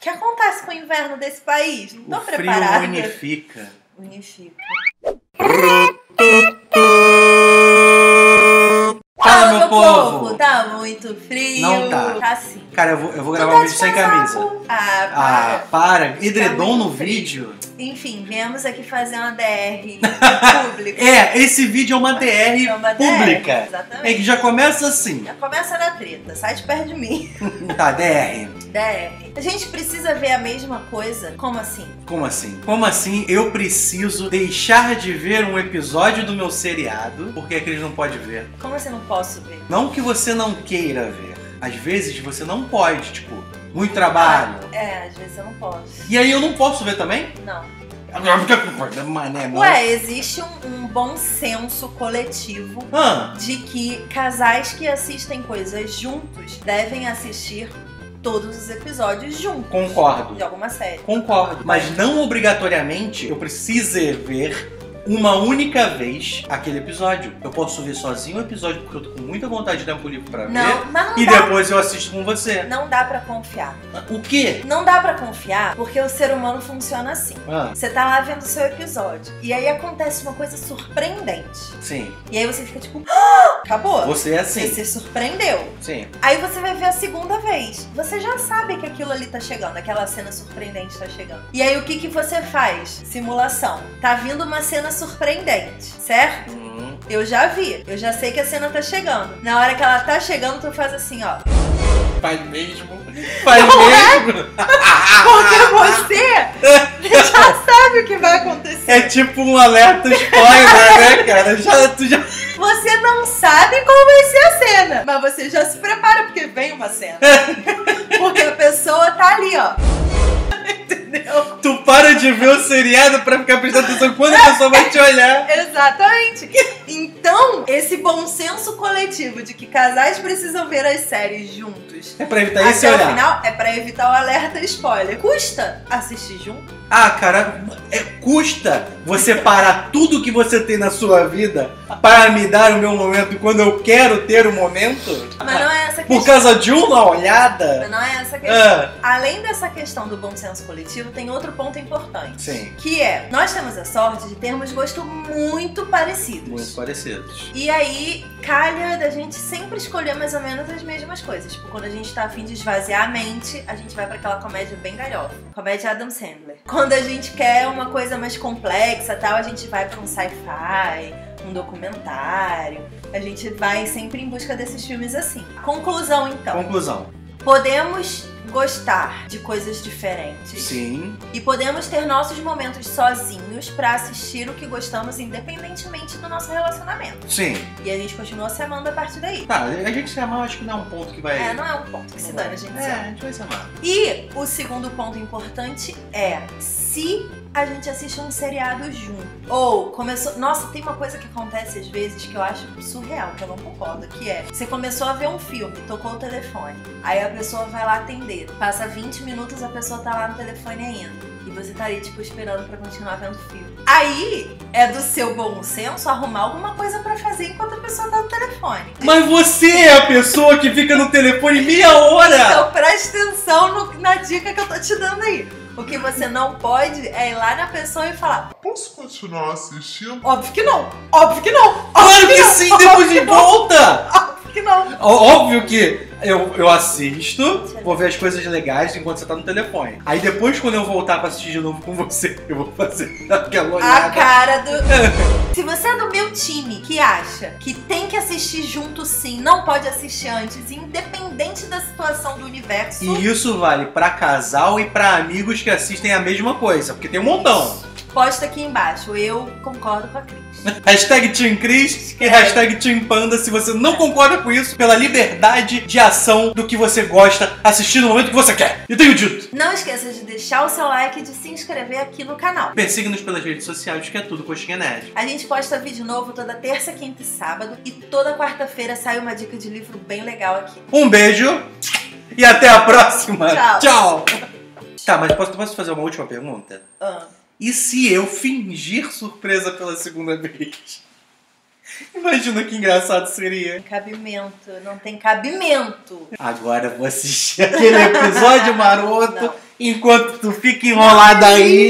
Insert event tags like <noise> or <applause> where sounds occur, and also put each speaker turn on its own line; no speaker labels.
O que acontece com o inverno desse país? Não tô
o frio
preparada.
unifica.
Unifica.
Fala, meu povo!
Tá muito frio.
Não tá.
Tá sim.
Cara, eu vou, eu vou gravar
tá
um vídeo sem camisa.
Ah,
Ah,
para.
para. Edredom
muito
no
frio.
vídeo?
Enfim, viemos aqui fazer uma DR <laughs> pública.
É, esse vídeo é uma DR
É uma DR,
pública.
exatamente.
É que já começa assim.
Já começa na treta, sai de perto de mim. <laughs>
Tá, DR.
DR. A gente precisa ver a mesma coisa? Como assim?
Como assim? Como assim eu preciso deixar de ver um episódio do meu seriado porque a Cris não pode ver?
Como assim não posso ver?
Não que você não queira ver. Às vezes você não pode, tipo, muito trabalho.
É, às vezes eu não posso.
E aí eu não posso ver também?
Não.
Mané, não.
Ué, existe um, um bom senso coletivo
Ah,
de que casais que assistem coisas juntos devem assistir todos os episódios juntos.
concordo.
De alguma série.
Concordo. Mas não obrigatoriamente eu precise ver uma única vez aquele episódio. Eu posso ver sozinho o episódio porque eu tô com muita vontade de tempo livre pra ver.
Não, mas não
E
dá,
depois eu assisto com você.
não dá pra confiar.
O quê?
Não dá pra confiar porque o ser humano funciona assim.
Ah,
Você tá lá vendo o seu episódio e aí acontece uma coisa surpreendente.
sim.
E aí você fica tipo, "Ah, acabou.
Você é
Você
assim.
se surpreendeu.
Sim.
Aí você vai ver a segunda vez. Você já sabe que aquilo ali tá chegando, aquela cena surpreendente tá chegando. E aí o que que você faz? Simulação. Tá vindo uma cena surpreendente, certo?
Hum.
Eu já vi, eu já sei que a cena tá chegando. Na hora que ela tá chegando, tu faz assim, ó.
Faz mesmo. Faz
Não é?
mesmo. <laughs>
Porque você já sabe o que vai acontecer.
É tipo um alerta spoiler, né, cara? Já, tu já...
Você não sabe qual vai ser a cena, mas você já se prepara porque vem uma cena. <laughs> Porque a pessoa tá ali, ó. Entendeu?
Tu para de ver o seriado pra ficar prestando atenção quando a pessoa vai te olhar. <laughs>
Exatamente. Então, esse bom senso coletivo de que casais precisam ver as séries juntos
É pra evitar esse
até o
olhar.
final é pra evitar o alerta spoiler. Custa assistir junto?
Ah, cara, é, custa você parar tudo que você tem na sua vida para me dar o meu momento quando eu quero ter o momento?
Mas não é essa
Por
questão.
causa de uma olhada?
Mas não é essa questão.
Ah,
Além dessa questão do bom senso coletivo, tem outro ponto importante.
sim,
Que é, nós temos a sorte de termos gosto muito parecidos.
muito parecidos.
E aí, calha da gente sempre escolher mais ou menos as mesmas coisas. Tipo, quando a gente tá afim de esvaziar a mente, a gente vai pra aquela comédia bem galhofa. Comédia Adam Sandler. Quando a gente quer uma coisa mais complexa tal, a gente vai pra um sci-fi, um documentário. A gente vai sempre em busca desses filmes assim. Conclusão, então.
Conclusão.
Podemos gostar de coisas diferentes.
Sim,
E podemos ter nossos momentos sozinhos pra assistir o que gostamos, independentemente do nosso relacionamento.
sim.
E a gente continua se amando a partir daí.
Tá, a gente se amar, acho que não é um ponto que vai.
É, não é um ponto que se dane a gente se
É, a
ama.
gente vai se amar.
E o segundo ponto importante é se a gente assiste um seriado junto. Ou começou. Nossa, tem uma coisa que acontece às vezes que eu acho surreal, que eu não concordo, que é você começou a ver um filme, tocou o telefone, aí a pessoa vai lá atender. Passa 20 minutos, a pessoa tá lá no telefone ainda. E você tá ali, tipo, esperando pra continuar vendo o filme. Aí é do seu bom senso arrumar alguma coisa pra fazer enquanto a pessoa tá no telefone.
Mas você é a pessoa que fica no telefone meia hora!
Então preste atenção no- na dica que eu tô te dando aí. O que você não pode é ir lá na pessoa e falar:
Posso continuar assistindo?
óbvio que não, óbvio que não,
Claro que
não,
sim, depois de volta!
Que não.
Óbvio que eu, eu assisto, vou ver as coisas legais enquanto você tá no telefone. Aí depois, quando eu voltar pra assistir de novo com você, <laughs> eu vou fazer aquela
A
olhada.
cara do. <laughs> Se você é do meu time que acha que tem que assistir junto sim, não pode assistir antes, independente da situação do universo.
E isso vale pra casal e pra amigos que assistem a mesma coisa, porque tem um montão.
Posta aqui embaixo. Eu concordo com a Cris. <laughs>
Hashtag Team Cris e hashtag Team Panda se você não concorda com isso, pela liberdade de ação do que você gosta, assistir no momento que você quer. E tenho dito.
Não esqueça de deixar o seu like e de se inscrever aqui no canal.
Persiga-nos pelas redes sociais, que é tudo Coxinha Nerd.
A gente posta vídeo novo toda terça, quinta e sábado. E toda quarta-feira sai uma dica de livro bem legal aqui.
Um beijo e até a próxima.
Tchau.
Tchau. Tá, mas posso, posso fazer uma última pergunta?
Ah.
E se eu fingir surpresa pela segunda vez? <laughs> Imagina que engraçado seria.
Cabimento, não tem cabimento.
Agora vou assistir aquele episódio <laughs> maroto. Enquanto tu fica enrolada aí,